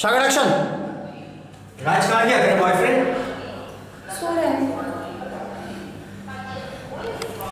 Sagar action राज boyfriend so रहा है